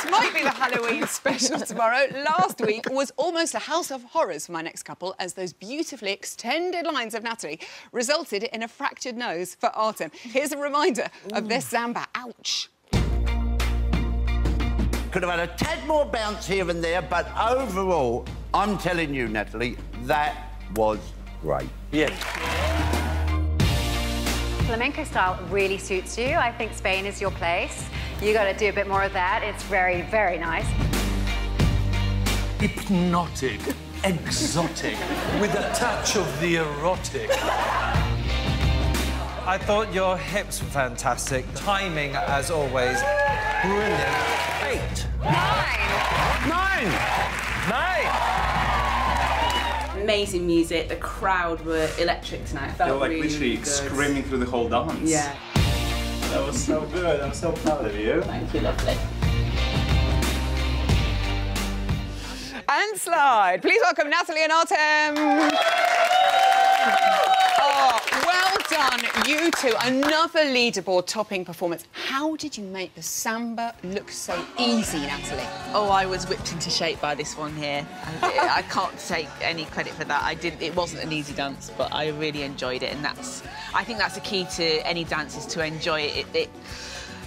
This might be the Halloween special tomorrow. Last week was almost a house of horrors for my next couple, as those beautifully extended lines of Natalie resulted in a fractured nose for Artem. Here's a reminder of this samba. Ouch. Could have had a tad more bounce here and there, but overall, I'm telling you, Natalie, that was great. Yeah. Flamenco style really suits you. I think Spain is your place. You got to do a bit more of that. It's very, very nice. Hypnotic, exotic, with a touch of the erotic. I thought your hips were fantastic. Timing, as always, brilliant. Eight. Nine. Nine. Nine. amazing music. The crowd were electric tonight. It felt They were like really literally good. screaming through the whole dance. Yeah, That was so good. I'm so proud of you. thank you, lovely. And slide. Please welcome Natalie and Artem. Oh, well done, you two. Another leaderboard topping performance. How did you make the samba look so easy, Natalie? Oh, I was whipped into shape by this one here. I, I can't take any credit for that. I did. It wasn't an easy dance, but I really enjoyed it, and that's. I think that's the key to any dance is to enjoy it. It, it,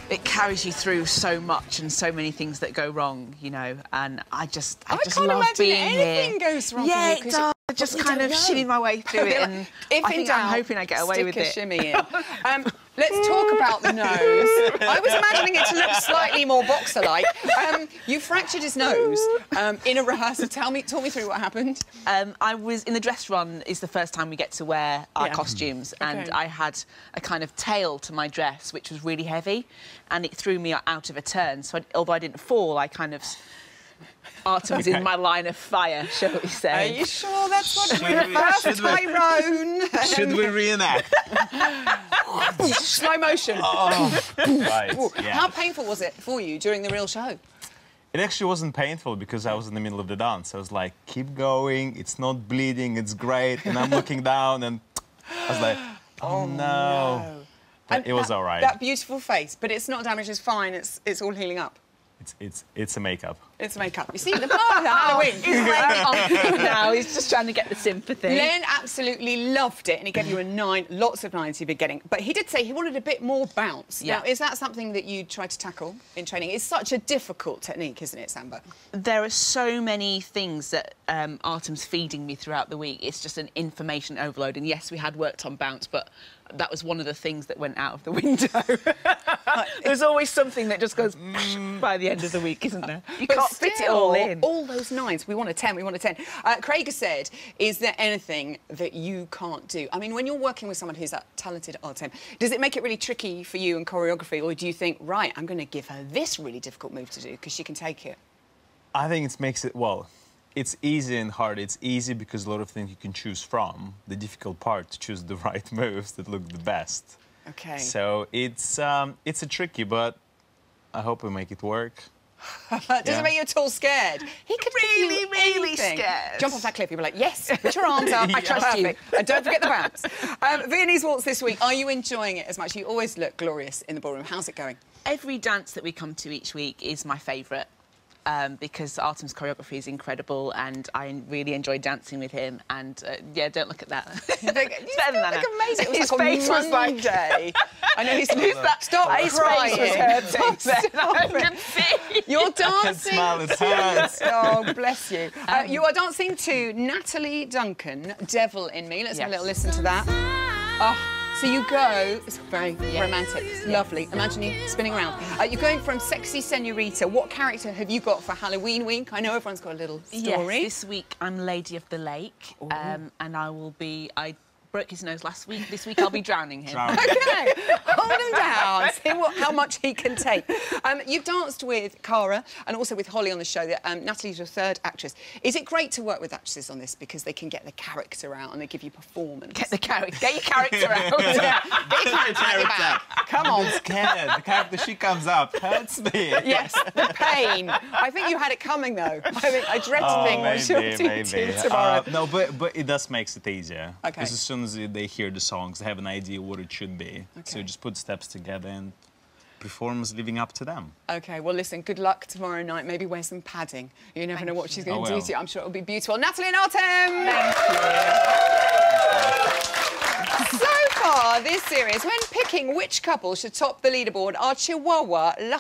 it carries you through so much and so many things that go wrong, you know. And I just, I, oh, I just can't love imagine being anything here. goes wrong for Yeah, it does. I just kind of know. shimmy my way through it, and if I in think doubt, I'm hoping I get away with it. shimmy in. Um, let's talk about the nose. I was imagining it to look slightly more boxer-like. Um, you fractured his nose um, in a rehearsal. Tell me, talk me through what happened. Um, I was in the dress run. Is the first time we get to wear our Yeah. costumes, and I had a kind of tail to my dress, which was really heavy, and it threw me out of a turn. So I, although I didn't fall, I kind of Artem was in my line of fire, shall we say. Are you sure that's what Should we we- first should we- Tyrone? Should we reenact? Slow motion. Oh. Right. Yeah. How painful was it for you during the real show? It actually wasn't painful because I was in the middle of the dance. I was like, keep going. It's not bleeding. It's great. And I'm looking down and I was like, oh, no. But And it was that- all right. That beautiful face, but it's not damaged. It's fine. It's it's all healing up. It's, it's, it's a makeup. It's makeup. You see the part of Halloween. He's laying on now. He's just trying to get the sympathy. Len absolutely loved it, and he gave you a nine. Lots of nines you've been getting, but he did say he wanted a bit more bounce. Yeah. Now, is that something that you try to tackle in training? It's such a difficult technique, isn't it, Samba? there are so many things that um, Artem's feeding me throughout the week. It's just an information overload. And yes, we had worked on bounce, but that was one of the things that went out of the window. There's always something that just goes by the end of the week, isn't there? You But can't fit it all in. All those nines. We want a 10, we want a 10. Uh, Craig has said, is there anything that you can't do? I mean, when you're working with someone who's that talented at Artem, does it make it really tricky for you in choreography, or do you think, right, I'm going to give her this really difficult move to do because she can take it? I think it makes it, well, it's easy and hard. It's easy because a lot of things you can choose from. The difficult part to choose the right moves that look the best. Okay. So it's, um, it's a tricky, but I hope we make it work. Does Yeah. it make you at all scared? He could give you Really, really anything. scared. Jump off that cliff. You'll be like, yes, put your arms up. I trust you. And don't forget the bounce. Um, Viennese Waltz this week. Are you enjoying it as much? You always look glorious in the ballroom. How's it going? Every dance that we come to each week is my favourite. Um, because Artem's choreography is incredible and I really enjoy dancing with him. And uh, yeah, don't look at that. it's better than that. amazing. It was His like face was like Monday. I know he's that? Stop His crying. face was hurting. Stop it. You're dancing. smile, oh, bless you. Uh, Um, you are dancing to Natalie Duncan, Devil in Me. Let's have a little listen to that. Oh, so you go, it's very romantic, it's lovely. Imagine you spinning around. Uh, you're going from sexy senorita. What character have you got for Halloween week? I know everyone's got a little story. Yes, this week I'm Lady of the Lake, um, and I will be. I broke his nose last week. This week I'll be drowning him. Drowning. Okay, hold him down. See what, how much he can take. Um, you've danced with Kara and also with Holly on the show. That um, Natalie's your third actress. Is it great to work with actresses on this because they can get the character out and they give you performance? Get the character. Get your character out. yeah. Get your character out your back. Come on. scared. The character she comes up hurts me. Yes, the pain. I think you had it coming though. I mean, I dread to Oh, think what maybe, she'll do maybe. tomorrow. Uh, no, but but it does makes it easier. Okay. Because as soon as uh, they hear the songs, they have an idea what it should be. So Okay. you just put steps together and performance living up to them. Okay, well, listen, good luck tomorrow night. Maybe wear some padding. You never know what she's going I to do will. to you. I'm sure it'll be beautiful. Natalie and Artem! Thank you. So far, this series, when picking which couple should top the leaderboard, our Chihuahua Lucky